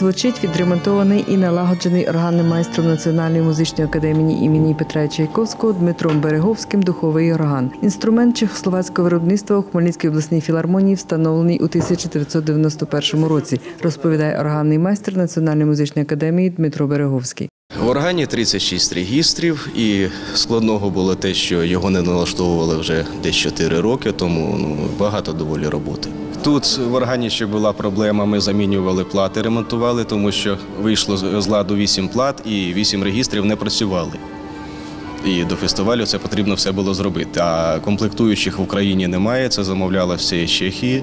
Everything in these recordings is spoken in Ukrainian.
звучить відремонтований і налагоджений органним майстром Національної музичної академії імені Петра Чайковського Дмитром Береговським духовий орган. Інструмент чехословацького виробництва у Хмельницькій обласній філармонії встановлений у 1991 році, розповідає органний майстер Національної музичної академії Дмитро Береговський. В органі 36 регістрів, і складного було те, що його не налаштовували вже десь 4 роки, тому ну, багато доволі роботи. Тут в органі ще була проблема. Ми замінювали плати, ремонтували, тому що вийшло з ладу 8 плат і 8 регістрів не працювали. І до фестивалю це потрібно все було зробити. А комплектуючих в Україні немає, це замовляла все із Чехії.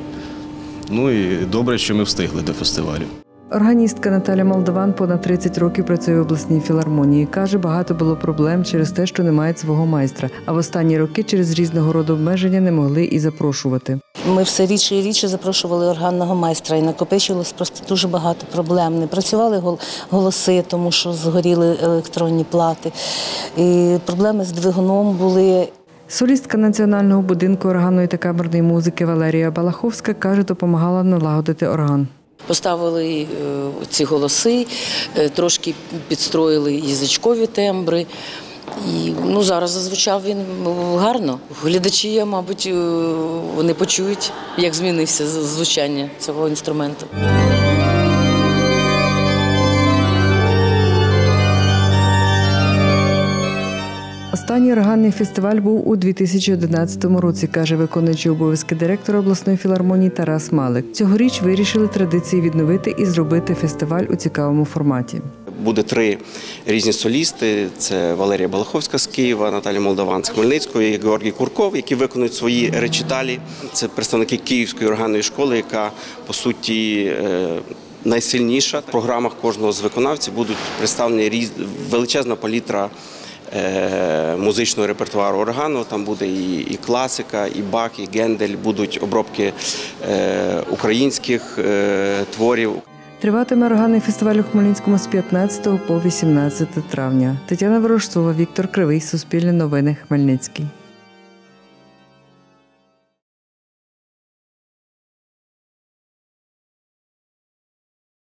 Ну і добре, що ми встигли до фестивалю. Органістка Наталя Молдаван понад 30 років працює в обласній філармонії. Каже, багато було проблем через те, що немає свого майстра. А в останні роки через різного роду обмеження не могли і запрошувати. Ми все рідше і рідше запрошували органного майстра і накопичувалось просто дуже багато проблем. Не працювали голоси, тому що згоріли електронні плати. І проблеми з двигуном були. Солістка національного будинку органної та камерної музики Валерія Балаховська каже, допомагала налагодити орган. Поставили е, ці голоси, е, трошки підстроїли язичкові тембри. І ну, зараз зазвучав він ну, гарно. Глядачі, мабуть, е, вони почують, як змінився звучання цього інструменту. Останній органний фестиваль був у 2011 році, каже виконуючий обов'язки директора обласної філармонії Тарас Малик. Цьогоріч вирішили традиції відновити і зробити фестиваль у цікавому форматі. Буде три різні солісти: це Валерія Балаховська з Києва, Наталя Молдаван з Хмельницького і Георгій Курков, які виконують свої речиталі. Це представники Київської органної школи, яка по суті. е, Найсильніша в програмах кожного з виконавців будуть представлені величезна палітра музичного репертуару органу. Там буде і, і класика, і бак, і гендель, будуть обробки е, українських е, творів. Триватиме органний фестиваль у Хмельницькому з 15 по 18 травня. Тетяна Ворожцова, Віктор Кривий, Суспільне новини, Хмельницький.